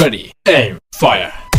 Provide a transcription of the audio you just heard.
Ready, aim, fire!